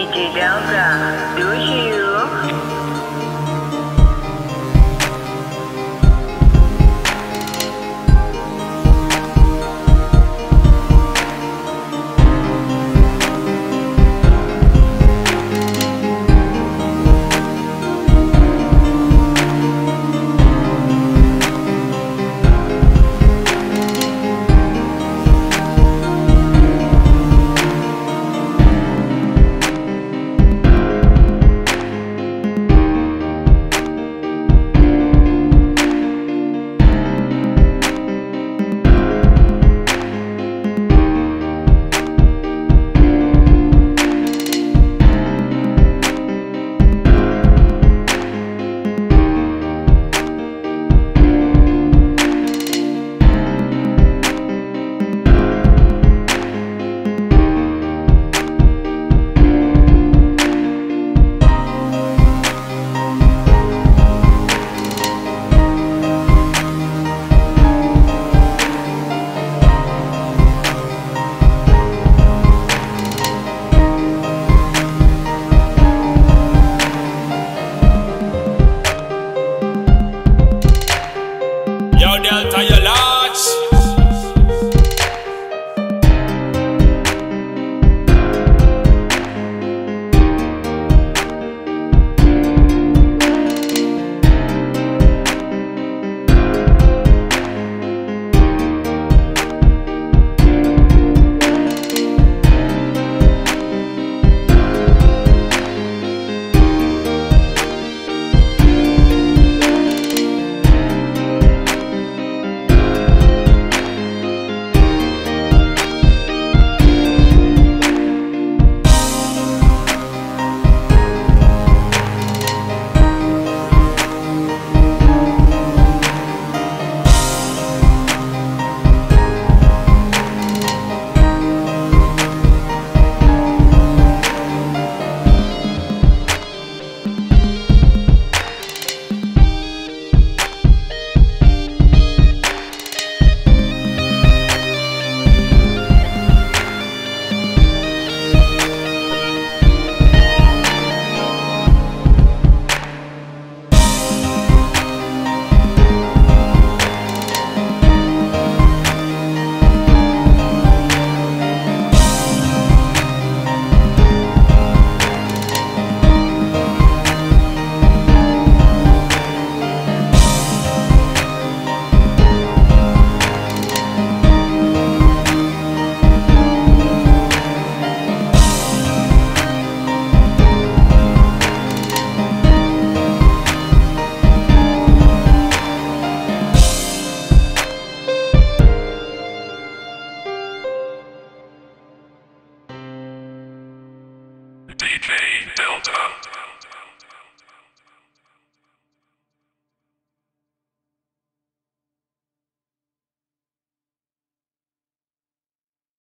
DJ Delta, do you? Yo, Delta, you large. DJ Delta.